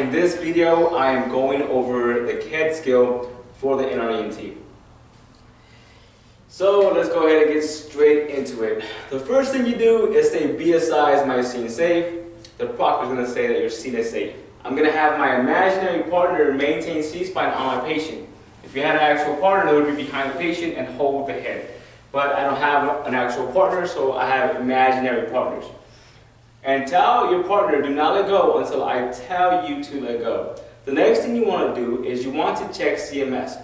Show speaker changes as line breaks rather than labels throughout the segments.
in this video I am going over the KED skill for the NREMT. So let's go ahead and get straight into it. The first thing you do is say BSI is my scene safe. The proctor is going to say that your scene is safe. I'm going to have my imaginary partner maintain C-spine on my patient. If you had an actual partner, they would be behind the patient and hold the head. But I don't have an actual partner, so I have imaginary partners. And tell your partner, do not let go until I tell you to let go. The next thing you want to do is you want to check CMS,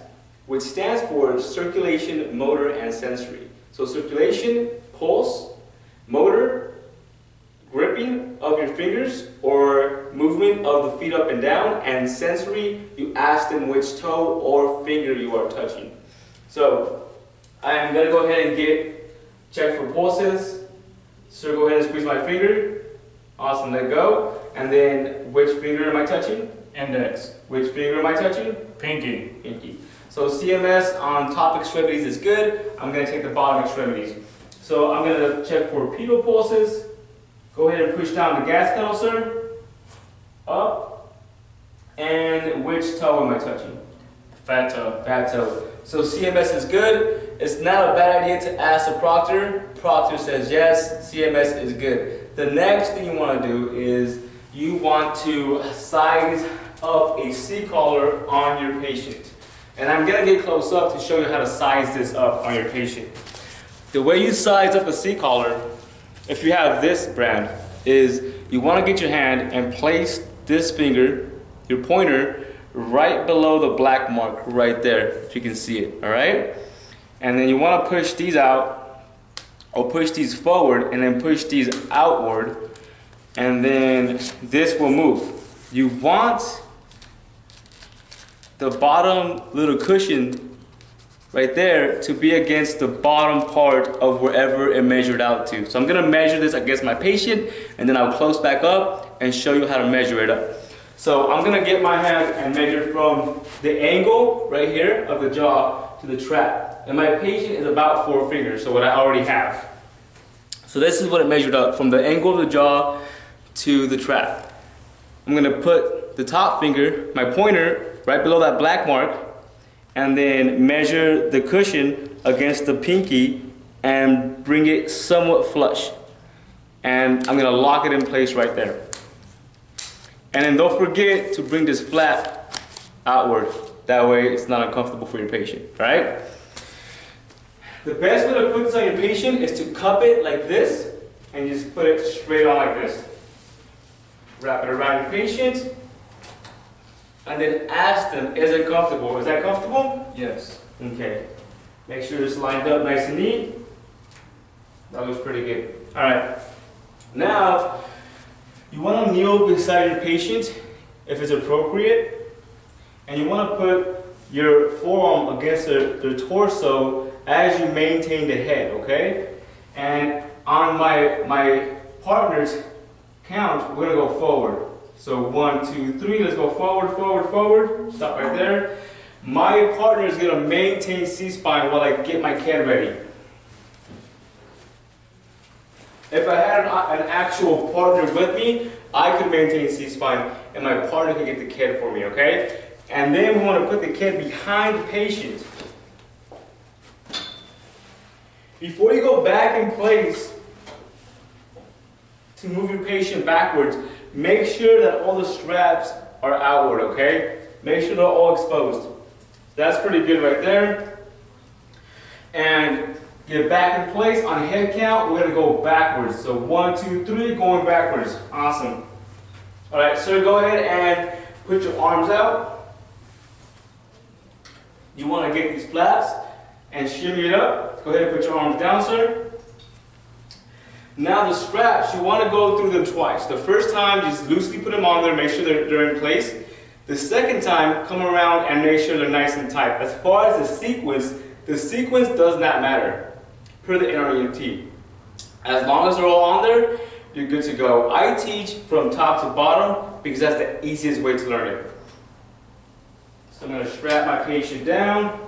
which stands for circulation, motor, and sensory. So circulation, pulse, motor, gripping of your fingers or movement of the feet up and down, and sensory, you ask them which toe or finger you are touching. So I am going to go ahead and get check for pulses. So go ahead and squeeze my finger. Awesome, let go. And then which finger am I touching?
Index.
Which finger am I touching?
Pinky.
Pinky. So CMS on top extremities is good. I'm going to take the bottom extremities. So I'm going to check for pedal pulses. Go ahead and push down the gas pedal, sir. Up. And which toe am I touching?
Fat toe.
Fat toe. So CMS is good. It's not a bad idea to ask the proctor. Proctor says yes, CMS is good. The next thing you want to do is you want to size up a C-collar on your patient. And I'm going to get close up to show you how to size this up on your patient. The way you size up a C-collar, if you have this brand, is you want to get your hand and place this finger, your pointer, right below the black mark right there, if you can see it, all right? And then you want to push these out, or push these forward, and then push these outward, and then this will move. You want the bottom little cushion right there to be against the bottom part of wherever it measured out to. So I'm gonna measure this against my patient and then I'll close back up and show you how to measure it up. So I'm gonna get my hand and measure from the angle right here of the jaw to the trap. And my patient is about four fingers, so what I already have. So this is what it measured up from the angle of the jaw to the trap. I'm gonna put the top finger, my pointer, right below that black mark, and then measure the cushion against the pinky and bring it somewhat flush. And I'm gonna lock it in place right there. And then don't forget to bring this flap outward. That way it's not uncomfortable for your patient, right? The best way to put this on your patient is to cup it like this and just put it straight on like this. Wrap it around your patient and then ask them, is it comfortable? Is that comfortable?
Yes.
Okay. Make sure it's lined up nice and neat. That looks pretty good. All right. Now, you want to kneel beside your patient if it's appropriate. And you want to put your forearm against their, their torso as you maintain the head, okay? And on my, my partner's count, we're going to go forward. So one, two, three, let's go forward, forward, forward. Stop right there. My partner is gonna maintain C-spine while I get my KED ready. If I had an, an actual partner with me, I could maintain C-spine and my partner could get the KED for me, okay? And then we wanna put the KED behind the patient. Before you go back in place to move your patient backwards, Make sure that all the straps are outward, okay? Make sure they're all exposed. That's pretty good right there. And get back in place. On head count, we're gonna go backwards. So one, two, three, going backwards. Awesome. All right, so go ahead and put your arms out. You wanna get these flaps and shimmy it up. Go ahead and put your arms down, sir. Now the straps, you want to go through them twice. The first time, just loosely put them on there, make sure they're, they're in place. The second time, come around and make sure they're nice and tight. As far as the sequence, the sequence does not matter per the NREMT. As long as they're all on there, you're good to go. I teach from top to bottom because that's the easiest way to learn it. So I'm going to strap my patient down.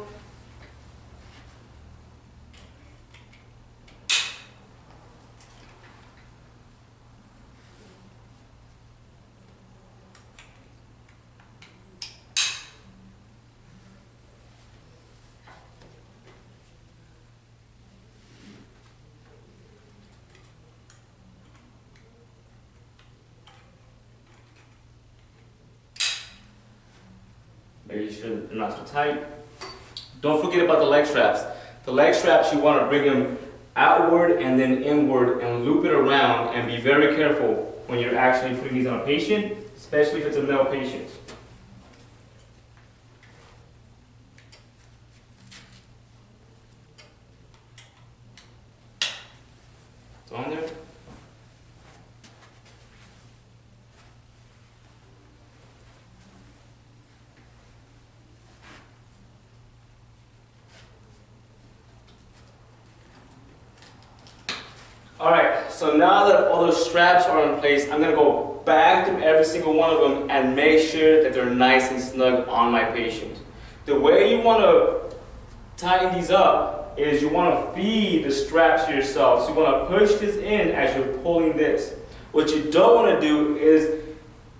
Sure that they're not so tight. Don't forget about the leg straps. The leg straps, you want to bring them outward and then inward and loop it around and be very careful when you're actually putting these on a patient, especially if it's a male patient. It's on there. Alright, so now that all those straps are in place, I'm gonna go back through every single one of them and make sure that they're nice and snug on my patient. The way you wanna tighten these up is you wanna feed the straps yourself. So you wanna push this in as you're pulling this. What you don't wanna do is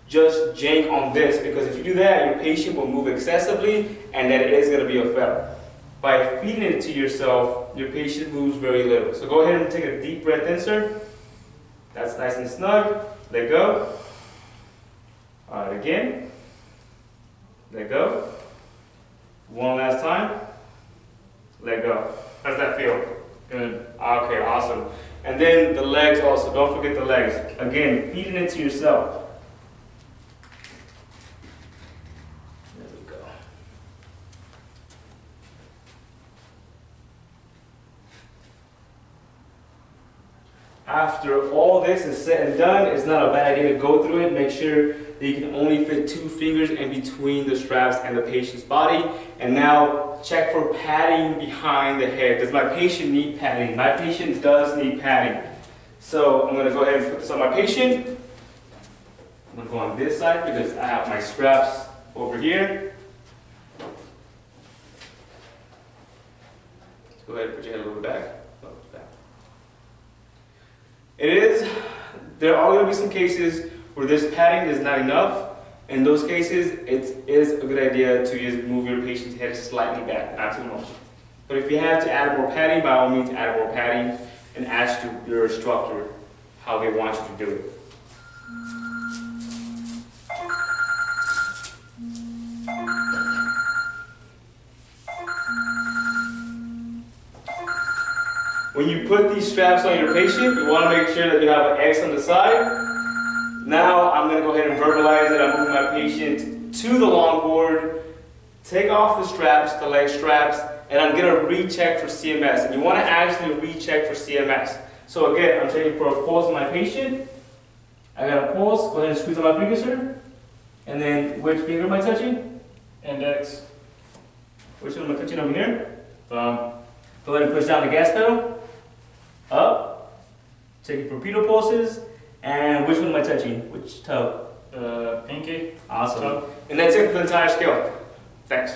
just jank on this because if you do that, your patient will move excessively and that is gonna be a fail. By feeding it to yourself, your patient moves very little. So go ahead and take a deep breath in, sir. That's nice and snug. Let go. All right, again. Let go. One last time. Let go. How's that feel?
Good.
Okay, awesome. And then the legs also. Don't forget the legs. Again, feeding it to yourself. There we go. After all this is said and done, it's not a bad idea to go through it. Make sure that you can only fit two fingers in between the straps and the patient's body. And now check for padding behind the head. Does my patient need padding? My patient does need padding. So I'm gonna go ahead and put this on my patient. I'm gonna go on this side because I have my straps over here. Go ahead and put your head a little back. It is, there are going to be some cases where this padding is not enough. In those cases, it is a good idea to just move your patient's head slightly back, not too much. But if you have to add more padding, by all means add more padding and ask your instructor how they want you to do it. When you put these straps on your patient, you want to make sure that you have an X on the side. Now I'm going to go ahead and verbalize it. I'm moving my patient to the longboard, take off the straps, the leg straps, and I'm going to recheck for CMS. And you want to actually recheck for CMS. So again, I'm checking for a pulse on my patient. I got a pulse. Go ahead and squeeze on my sir. And then which finger am I touching?
Index.
Which one am I touching over here?
Thumb.
Go ahead and push down the gas pedal. Up. Checking for pedal pulses. And which one am I touching? Which toe?
Uh, pinky.
Awesome.
Toe.
And that's it for the entire scale. Thanks.